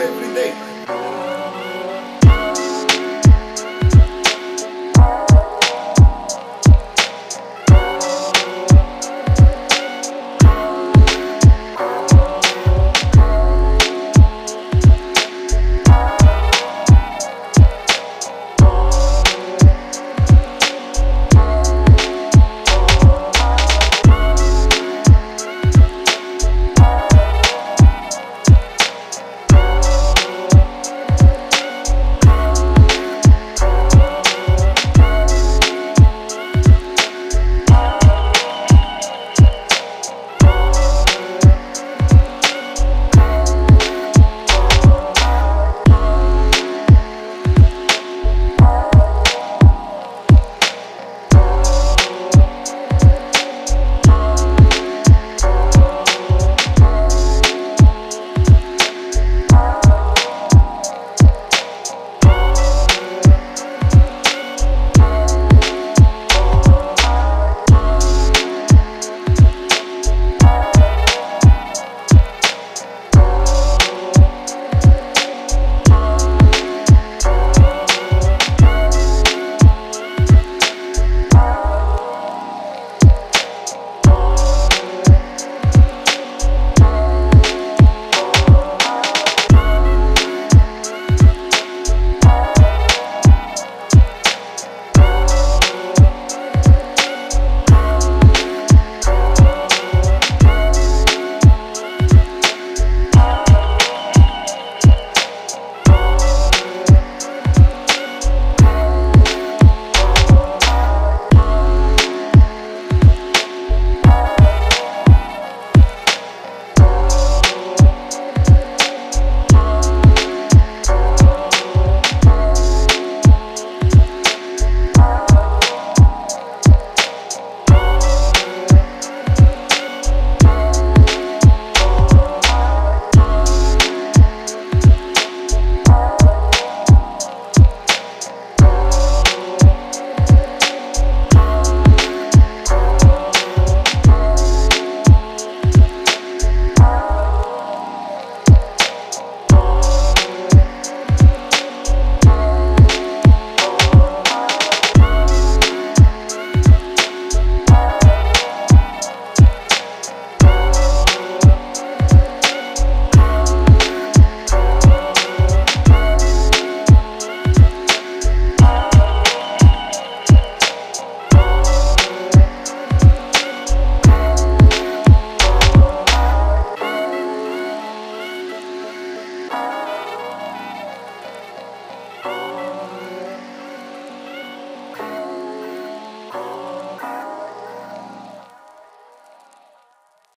every day.